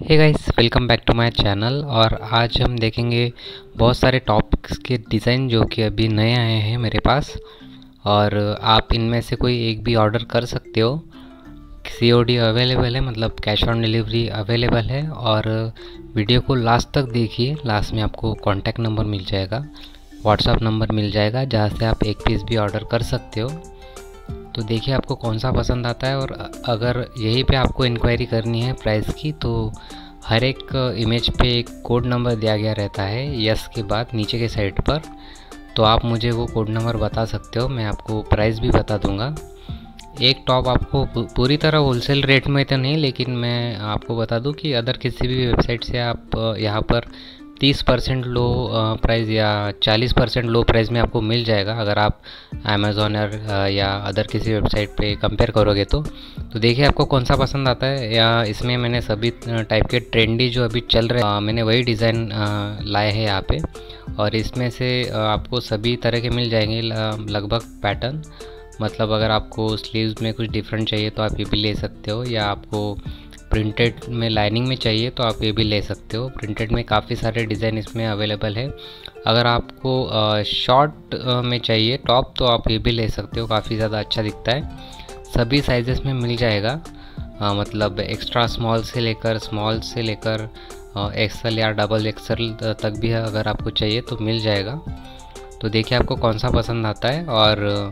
Hey guys welcome back to my channel और आज हम देखेंगे बहुत सारे टॉपिक्स के डिज़ाइन जो कि अभी नए आए हैं मेरे पास और आप इनमें से कोई एक भी ऑर्डर कर सकते हो। सी ओ डी अवेलेबल है मतलब कैश ऑन डिलीवरी अवेलेबल है और वीडियो को लास्ट तक देखिए लास्ट में आपको कॉन्टैक्ट नंबर मिल जाएगा व्हाट्सअप नंबर मिल जाएगा, जहाँ से आप एक पीस भी ऑर्डर कर सकते हो। तो देखिए आपको कौन सा पसंद आता है और अगर यहीं पे आपको इंक्वायरी करनी है प्राइस की तो हर एक इमेज पे एक कोड नंबर दिया गया रहता है यस के बाद नीचे के साइड पर। तो आप मुझे वो कोड नंबर बता सकते हो, मैं आपको प्राइस भी बता दूँगा। एक टॉप आपको पूरी तरह होलसेल रेट में तो नहीं, लेकिन मैं आपको बता दूँ कि अदर किसी भी वेबसाइट से आप यहाँ पर तीस परसेंट लो प्राइस या चालीस परसेंट लो प्राइस में आपको मिल जाएगा। अगर आप अमेज़ोन या अदर किसी वेबसाइट पे कंपेयर करोगे तो। तो देखिए आपको कौन सा पसंद आता है? या इसमें मैंने सभी टाइप के ट्रेंडी जो अभी चल रहे हैं मैंने वही डिज़ाइन लाए हैं यहाँ पे। और इसमें से आपको सभी तरह के मिल जाएँगे लगभग पैटर्न मतलब अगर आपको स्लीव्स में कुछ डिफरेंट चाहिए तो आप ये भी ले सकते हो, या आपको प्रिंटेड में लाइनिंग में चाहिए तो आप ये भी ले सकते हो। प्रिंटेड में काफ़ी सारे डिज़ाइन इसमें अवेलेबल है। अगर आपको शॉर्ट में चाहिए टॉप तो आप ये भी ले सकते हो काफ़ी ज़्यादा अच्छा दिखता है। सभी साइजेस में मिल जाएगा। आ, मतलब एक्स्ट्रा स्मॉल से लेकर स्मॉल से लेकर एक्सल या डबल एक्सल तक भी अगर आपको चाहिए तो मिल जाएगा। तो देखिए आपको कौन सा पसंद आता है और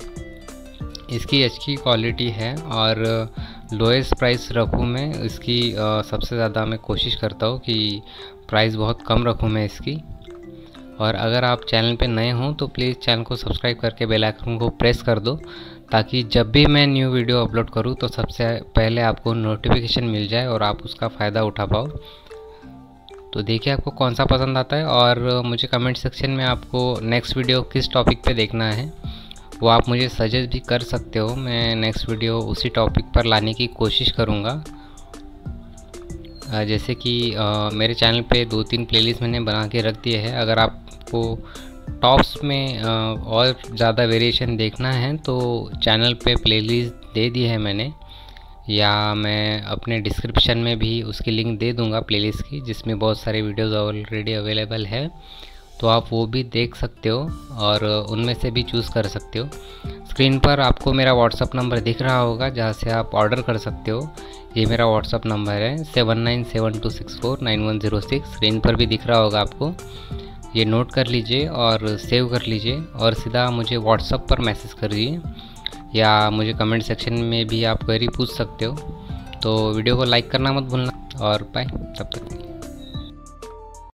इसकी अच्छी क्वालिटी है और लोएस्ट प्राइस रखूँ मैं, इसकी सबसे ज़्यादा मैं कोशिश करता हूँ कि प्राइस बहुत कम रखूँ मैं इसकी। और अगर आप चैनल पे नए हों तो प्लीज़ चैनल को सब्सक्राइब करके बेल आइकन को प्रेस कर दो, ताकि जब भी मैं न्यू वीडियो अपलोड करूँ तो सबसे पहले आपको नोटिफिकेशन मिल जाए और आप उसका फ़ायदा उठा पाओ। तो देखिए आपको कौन सा पसंद आता है, और मुझे कमेंट सेक्शन में आपको नेक्स्ट वीडियो किस टॉपिक पे देखना है। वो आप मुझे सजेस्ट भी कर सकते हो। मैं नेक्स्ट वीडियो उसी टॉपिक पर लाने की कोशिश करूँगा। जैसे कि मेरे चैनल पे दो तीन प्लेलिस्ट मैंने बना के रख दिए हैं। अगर आपको टॉप्स में और ज़्यादा वेरिएशन देखना है तो चैनल पे प्लेलिस्ट दे दी है मैंने। या मैं अपने डिस्क्रिप्शन में भी उसकी लिंक दे दूँगा प्लेलिस्ट की, जिसमें बहुत सारे वीडियोज़ ऑलरेडी अवेलेबल है। तो आप वो भी देख सकते हो और उनमें से भी चूज़ कर सकते हो। स्क्रीन पर आपको मेरा व्हाट्सअप नंबर दिख रहा होगा, जहाँ से आप ऑर्डर कर सकते हो। ये मेरा व्हाट्सअप नंबर है seven nine seven two six four nine one zero six screen पर भी दिख रहा होगा आपको। ये नोट कर लीजिए और सेव कर लीजिए और सीधा मुझे व्हाट्सअप पर मैसेज कर दीजिए। या मुझे कमेंट सेक्शन में भी आप क्वेरी पूछ सकते हो। तो वीडियो को लाइक करना मत भूलना और बाय तब तक